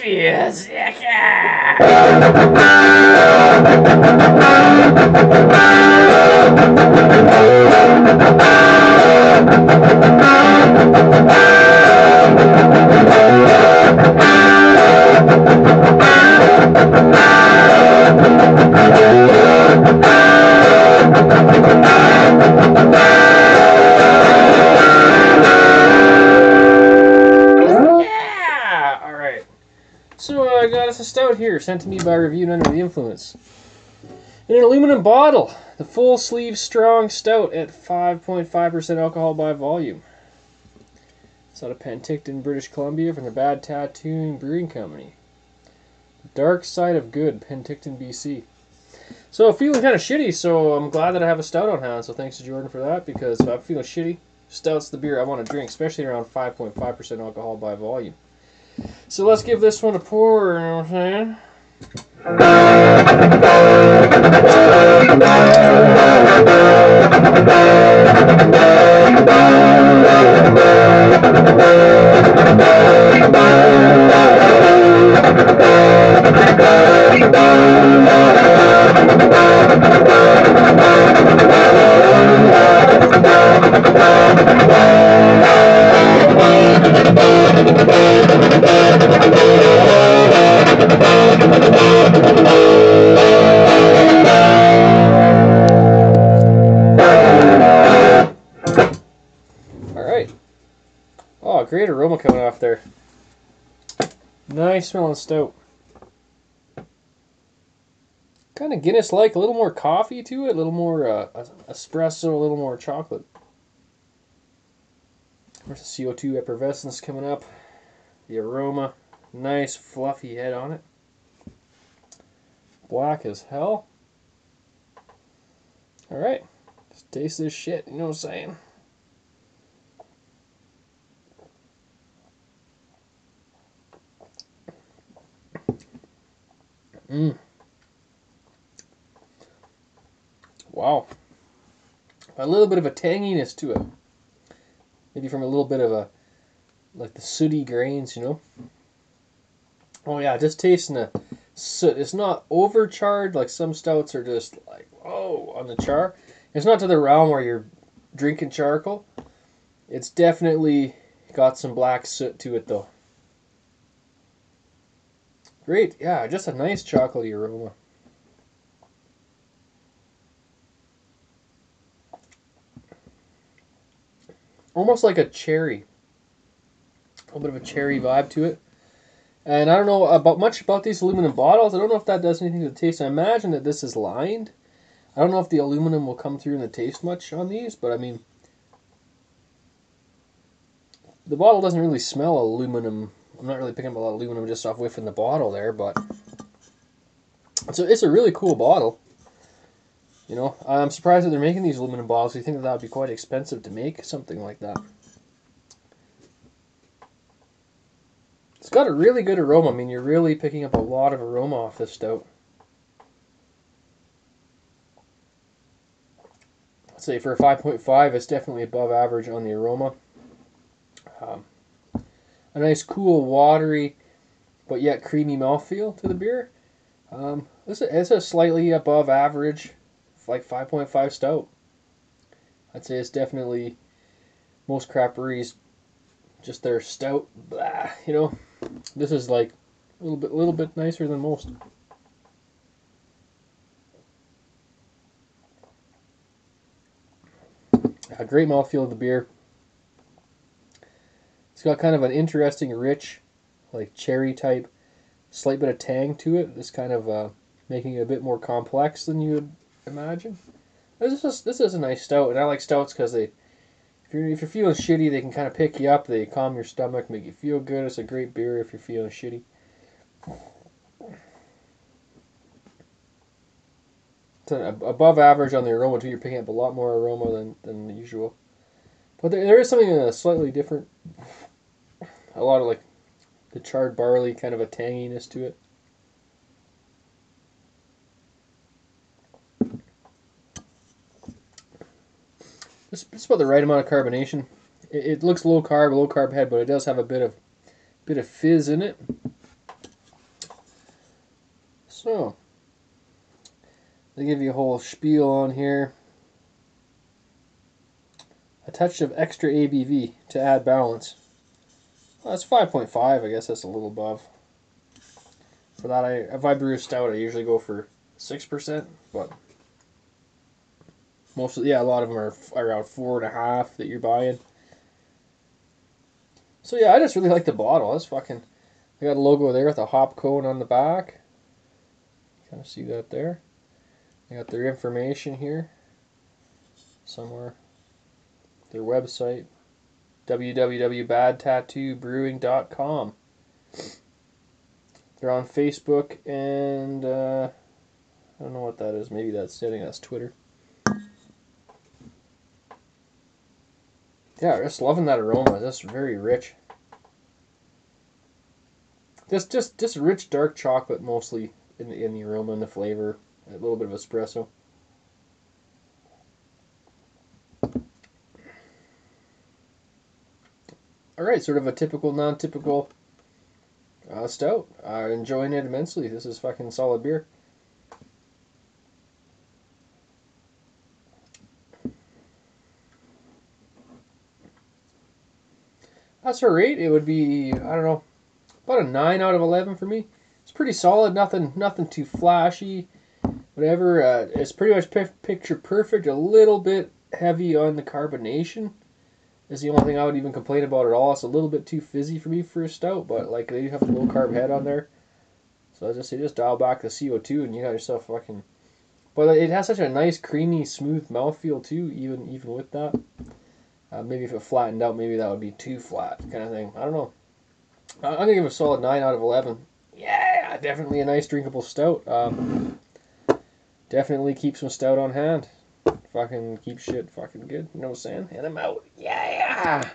Beers. I got us a stout here, sent to me by Reviewed Under the Influence. In an aluminum bottle, the full sleeve strong stout at 5.5% alcohol by volume. It's out of Penticton, British Columbia from the Bad Tattooing Brewing Company. Dark Side of Good, Penticton, BC. So feeling kind of shitty, so I'm glad that I have a stout on hand. So thanks to Jordan for that, because if I'm feeling shitty, stout's the beer I want to drink, especially around 5.5% alcohol by volume. So let's give this one a pour, you know what I'm saying? Smelling stout. Kind of Guinness like, a little more coffee to it, a little more uh, espresso, a little more chocolate. There's the CO2 effervescence coming up. The aroma, nice fluffy head on it. Black as hell. Alright, taste this shit, you know what I'm saying? Mm. Wow. A little bit of a tanginess to it. Maybe from a little bit of a, like the sooty grains, you know? Oh yeah, just tasting the soot. It's not overcharred like some stouts are just like, oh, on the char. It's not to the realm where you're drinking charcoal. It's definitely got some black soot to it though. Great, yeah, just a nice chocolatey aroma. Almost like a cherry. A little bit of a cherry vibe to it. And I don't know about much about these aluminum bottles. I don't know if that does anything to the taste. I imagine that this is lined. I don't know if the aluminum will come through in the taste much on these, but I mean, the bottle doesn't really smell aluminum I'm not really picking up a lot of aluminum just off whiffing the bottle there, but so it's a really cool bottle. You know, I'm surprised that they're making these aluminum bottles. You think that that would be quite expensive to make something like that. It's got a really good aroma. I mean, you're really picking up a lot of aroma off this stout. Say for a 5.5, it's definitely above average on the aroma. Um, a nice, cool, watery, but yet creamy mouthfeel to the beer. Um, this is a slightly above average, like 5.5 stout. I'd say it's definitely most craft breweries, just their stout, blah, you know. This is like a little bit, little bit nicer than most. A great mouthfeel of the beer. It's got kind of an interesting, rich, like cherry type, slight bit of tang to it. This kind of uh, making it a bit more complex than you would imagine. This is this is a nice stout, and I like stouts because they, if you're if you're feeling shitty, they can kind of pick you up. They calm your stomach, make you feel good. It's a great beer if you're feeling shitty. It's above average on the aroma too. You're picking up a lot more aroma than than usual. But there, there is something uh, slightly different. A lot of like the charred barley, kind of a tanginess to it. It's, it's about the right amount of carbonation. It, it looks low carb, low carb head, but it does have a bit of bit of fizz in it. So, they give you a whole spiel on here. A touch of extra ABV to add balance. That's 5.5. I guess that's a little above. For that, I if I brew stout, I usually go for six percent, but mostly, yeah, a lot of them are around four and a half that you're buying. So yeah, I just really like the bottle. That's fucking. I got a logo there with a hop cone on the back. Kind of see that there. I got their information here somewhere. Their website www.badtattoobrewing.com. They're on Facebook and uh, I don't know what that is. Maybe that's I think that's Twitter. Yeah, just loving that aroma. That's very rich. Just just just rich dark chocolate mostly in the in the aroma and the flavor. A little bit of espresso. All right, sort of a typical, non-typical uh, stout. I'm enjoying it immensely. This is fucking solid beer. That's a rate. It would be I don't know, about a nine out of eleven for me. It's pretty solid. Nothing, nothing too flashy. Whatever. Uh, it's pretty much picture perfect. A little bit heavy on the carbonation. Is the only thing I would even complain about at all. It's a little bit too fizzy for me for a stout, but like they have a low carb head on there. So I just say just dial back the CO2 and you got yourself fucking. But it has such a nice, creamy, smooth mouthfeel too. Even even with that. Uh, maybe if it flattened out, maybe that would be too flat, kind of thing. I don't know. I'm gonna give it a solid nine out of eleven. Yeah, definitely a nice drinkable stout. Um, definitely keep some stout on hand. Fucking keep shit fucking good. You know what I'm saying? And I'm out. Yeah. Ah!